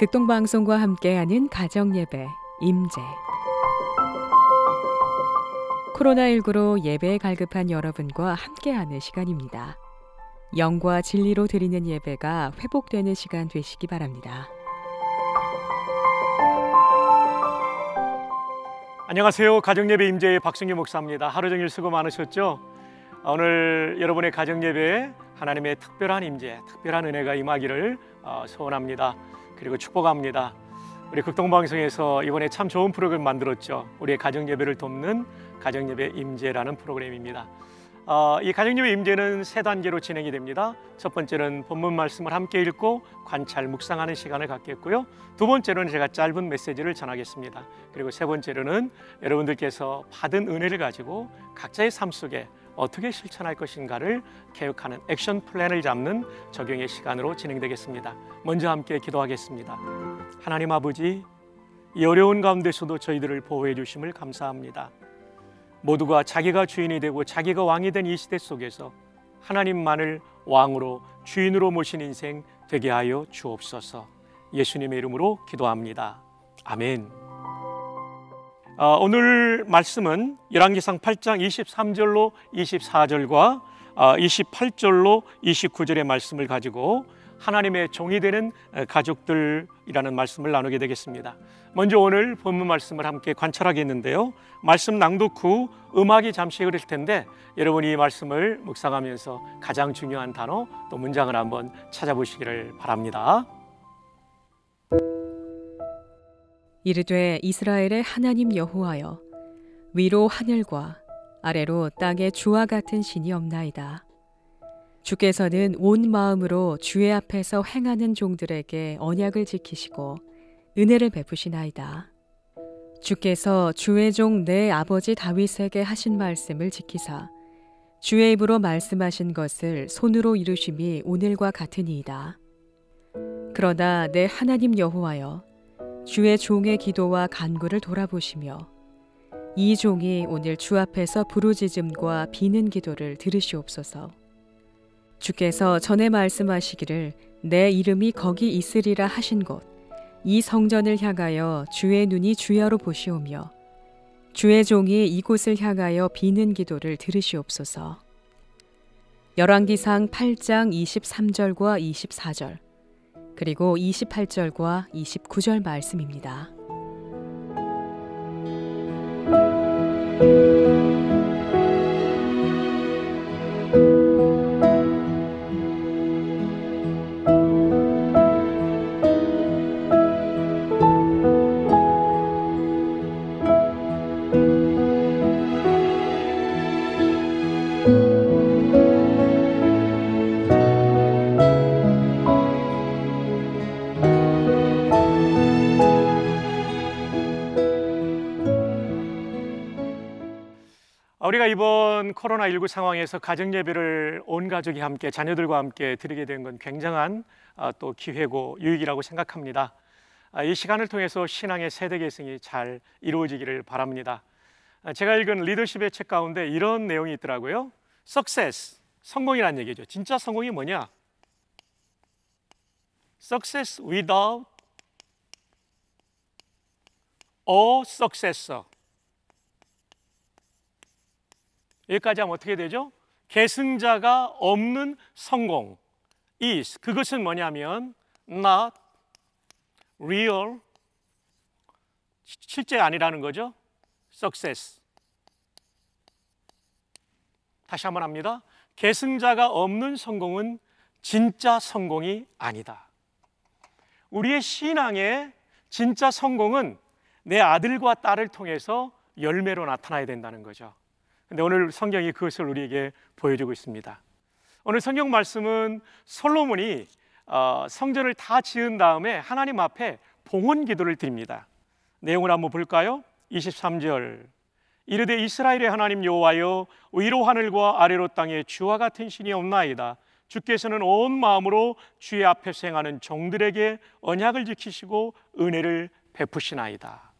극동방송과 함께하는 가정예배 임재 코로나19로 예배에 갈급한 여러분과 함께하는 시간입니다. 영과 진리로 드리는 예배가 회복되는 시간 되시기 바랍니다. 안녕하세요. 가정예배 임재의 박승규 목사입니다. 하루 종일 수고 많으셨죠? 오늘 여러분의 가정 예배에 하나님의 특별한 임재, 특별한 은혜가 임하기를 어, 소원합니다. 그리고 축복합니다. 우리 극동방송에서 이번에 참 좋은 프로그램 만들었죠. 우리의 가정 예배를 돕는 가정 예배 임재라는 프로그램입니다. 어, 이 가정 예배 임재는 세 단계로 진행이 됩니다. 첫 번째는 본문 말씀을 함께 읽고 관찰 묵상하는 시간을 갖겠고요. 두 번째로는 제가 짧은 메시지를 전하겠습니다. 그리고 세 번째로는 여러분들께서 받은 은혜를 가지고 각자의 삶 속에 어떻게 실천할 것인가를 계획하는 액션 플랜을 잡는 적용의 시간으로 진행되겠습니다. 먼저 함께 기도하겠습니다. 하나님 아버지, 이 어려운 가운데서도 저희들을 보호해 주심을 감사합니다. 모두가 자기가 주인이 되고 자기가 왕이 된 이 시대 속에서 하나님만을 왕으로 주인으로 모신 인생 되게 하여 주옵소서. 예수님의 이름으로 기도합니다. 아멘. 어, 오늘 말씀은 열왕기상 8장 23절로 24절과 어, 28절로 29절의 말씀을 가지고 하나님의 종이 되는 가족들이라는 말씀을 나누게 되겠습니다. 먼저 오늘 본문 말씀을 함께 관찰하겠는데요. 말씀 낭독 후 음악이 잠시 흐를 텐데 여러분이 이 말씀을 묵상하면서 가장 중요한 단어 또 문장을 한번 찾아보시기를 바랍니다. 이르되 이스라엘의 하나님 여호와여 위로 하늘과 아래로 땅에 주와 같은 신이 없나이다. 주께서는 온 마음으로 주의 앞에서 행하는 종들에게 언약을 지키시고 은혜를 베푸시나이다. 주께서 주의 종 내 아버지 다윗에게 하신 말씀을 지키사 주의 입으로 말씀하신 것을 손으로 이루심이 오늘과 같으니이다. 그러나 내 하나님 여호와여 주의 종의 기도와 간구를 돌아보시며 이 종이 오늘 주 앞에서 부르짖음과 비는 기도를 들으시옵소서. 주께서 전에 말씀하시기를 내 이름이 거기 있으리라 하신 곳 이 성전을 향하여 주의 눈이 주야로 보시오며 주의 종이 이곳을 향하여 비는 기도를 들으시옵소서. 열왕기상 8장 23절과 24절 그리고 28절과 29절 말씀입니다. 우리가 이번 코로나19 상황에서 가정 예배를 온 가족이 함께 자녀들과 함께 드리게 된 건 굉장한 아, 또 기회고 유익이라고 생각합니다. 아, 이 시간을 통해서 신앙의 세대 계승이 잘 이루어지기를 바랍니다. 아, 제가 읽은 리더십의 책 가운데 이런 내용이 있더라고요. Success, 성공이란 얘기죠. 진짜 성공이 뭐냐? Success without a successor. 여기까지 하면 어떻게 되죠? 계승자가 없는 성공 is 그것은 뭐냐면 not real 실제 아니라는 거죠. success 다시 한번 합니다. 계승자가 없는 성공은 진짜 성공이 아니다. 우리의 신앙의 진짜 성공은 내 아들과 딸을 통해서 열매로 나타나야 된다는 거죠. 근데 오늘 성경이 그것을 우리에게 보여주고 있습니다. 오늘 성경 말씀은 솔로몬이 어, 성전을 다 지은 다음에 하나님 앞에 봉헌 기도를 드립니다. 내용을 한번 볼까요? 23절 이르되 이스라엘의 하나님 여호와여 위로 하늘과 아래로 땅에 주와 같은 신이 없나이다. 주께서는 온 마음으로 주의 앞에서 행하는 종들에게 언약을 지키시고 은혜를 베푸시나이다.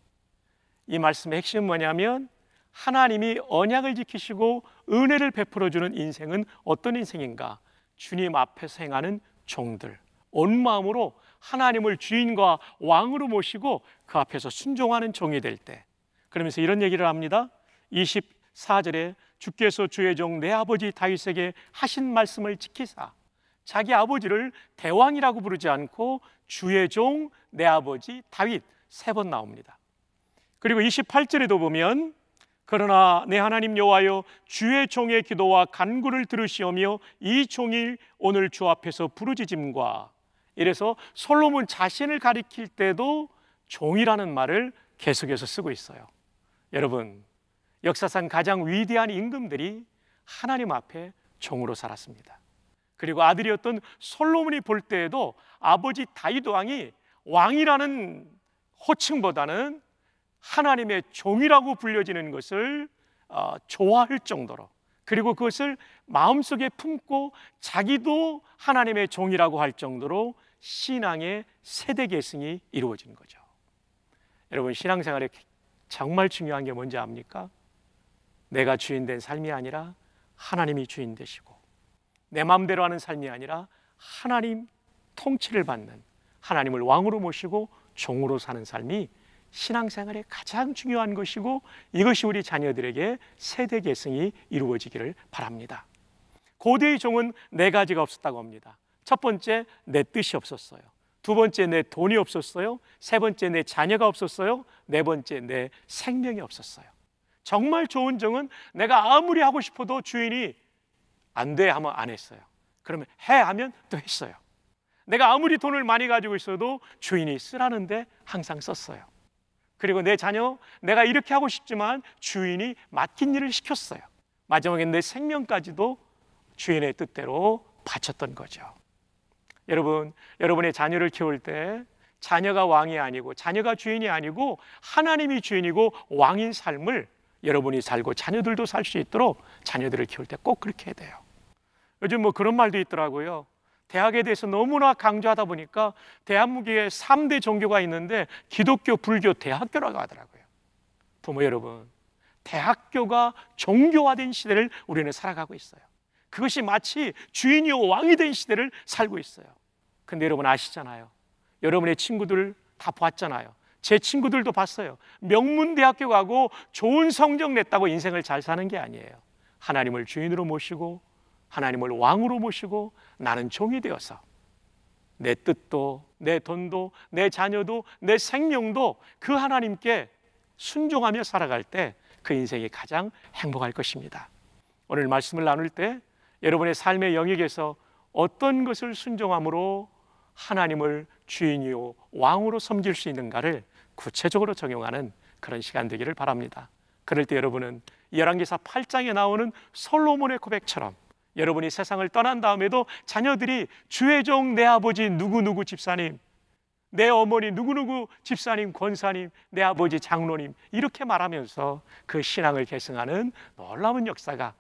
이 말씀의 핵심은 뭐냐면 하나님이 언약을 지키시고 은혜를 베풀어 주는 인생은 어떤 인생인가? 주님 앞에서 행하는 종들, 온 마음으로 하나님을 주인과 왕으로 모시고 그 앞에서 순종하는 종이 될 때, 그러면서 이런 얘기를 합니다. 24절에 주께서 주의 종 내 아버지 다윗에게 하신 말씀을 지키사 자기 아버지를 대왕이라고 부르지 않고 주의 종 내 아버지 다윗 세 번 나옵니다. 그리고 28절에도 보면 그러나 내 하나님 여호와여 주의 종의 기도와 간구를 들으시오며 이 종일 오늘 주 앞에서 부르짖음과 이래서 솔로몬 자신을 가리킬 때도 종이라는 말을 계속해서 쓰고 있어요. 여러분 역사상 가장 위대한 임금들이 하나님 앞에 종으로 살았습니다. 그리고 아들이었던 솔로몬이 볼 때에도 아버지 다윗 왕이 왕이라는 호칭보다는 하나님의 종이라고 불려지는 것을 어, 좋아할 정도로 그리고 그것을 마음속에 품고 자기도 하나님의 종이라고 할 정도로 신앙의 세대 계승이 이루어지는 거죠. 여러분 신앙생활에 정말 중요한 게 뭔지 압니까? 내가 주인 된 삶이 아니라 하나님이 주인 되시고 내 마음대로 하는 삶이 아니라 하나님 통치를 받는 하나님을 왕으로 모시고 종으로 사는 삶이 신앙생활에 가장 중요한 것이고 이것이 우리 자녀들에게 세대 계승이 이루어지기를 바랍니다. 고대의 종은 네 가지가 없었다고 합니다. 첫 번째 내 뜻이 없었어요. 두 번째 내 돈이 없었어요. 세 번째 내 자녀가 없었어요. 네 번째 내 생명이 없었어요. 정말 좋은 종은 내가 아무리 하고 싶어도 주인이 안 돼 하면 안 했어요. 그러면 해 하면 또 했어요. 내가 아무리 돈을 많이 가지고 있어도 주인이 쓰라는데 항상 썼어요. 그리고 내 자녀, 내가 이렇게 하고 싶지만 주인이 맡긴 일을 시켰어요. 마지막에 내 생명까지도 주인의 뜻대로 바쳤던 거죠. 여러분, 여러분의 자녀를 키울 때 자녀가 왕이 아니고 자녀가 주인이 아니고 하나님이 주인이고 왕인 삶을 여러분이 살고 자녀들도 살 수 있도록 자녀들을 키울 때 꼭 그렇게 해야 돼요. 요즘 뭐 그런 말도 있더라고요. 대학에 대해서 너무나 강조하다 보니까 대한민국에 3대 종교가 있는데 기독교, 불교, 대학교라고 하더라고요. 부모 여러분, 대학교가 종교화된 시대를 우리는 살아가고 있어요. 그것이 마치 주인이요 왕이 된 시대를 살고 있어요. 근데 여러분 아시잖아요. 여러분의 친구들 다 봤잖아요. 제 친구들도 봤어요. 명문대학교 가고 좋은 성적 냈다고 인생을 잘 사는 게 아니에요. 하나님을 주인으로 모시고 하나님을 왕으로 모시고 나는 종이 되어서 내 뜻도 내 돈도 내 자녀도 내 생명도 그 하나님께 순종하며 살아갈 때 그 인생이 가장 행복할 것입니다. 오늘 말씀을 나눌 때 여러분의 삶의 영역에서 어떤 것을 순종함으로 하나님을 주인이요 왕으로 섬길 수 있는가를 구체적으로 적용하는 그런 시간 되기를 바랍니다. 그럴 때 여러분은 열왕기사 8장에 나오는 솔로몬의 고백처럼 여러분이 세상을 떠난 다음에도 자녀들이 주의 종 내 아버지 누구누구 집사님 내 어머니 누구누구 집사님 권사님 내 아버지 장로님 이렇게 말하면서 그 신앙을 계승하는 놀라운 역사가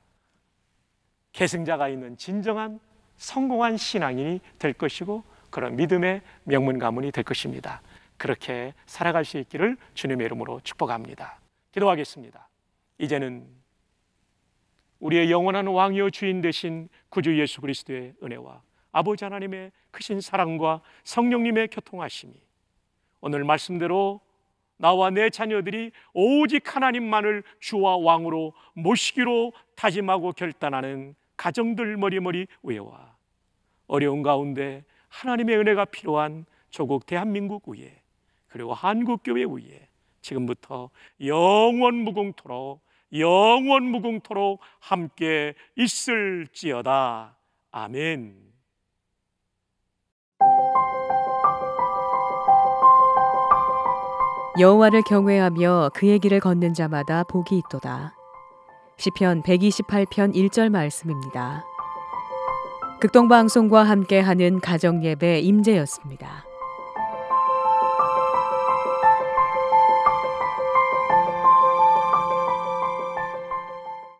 계승자가 있는 진정한 성공한 신앙인이 될 것이고 그런 믿음의 명문 가문이 될 것입니다. 그렇게 살아갈 수 있기를 주님의 이름으로 축복합니다. 기도하겠습니다. 이제는 우리의 영원한 왕이요 주인 되신 구주 예수 그리스도의 은혜와 아버지 하나님의 크신 사랑과 성령님의 교통하심이 오늘 말씀대로 나와 내 자녀들이 오직 하나님만을 주와 왕으로 모시기로 다짐하고 결단하는 가정들 머리머리 위에와 어려운 가운데 하나님의 은혜가 필요한 조국 대한민국 위에 그리고 한국교회 위에 지금부터 영원 무궁토록 영원 무궁토록 함께 있을지어다. 아멘. 여호와를 경외하며 그의 길을 걷는 자마다 복이 있도다. 시편 128편 1절 말씀입니다. 극동방송과 함께하는 가정예배 임재였습니다.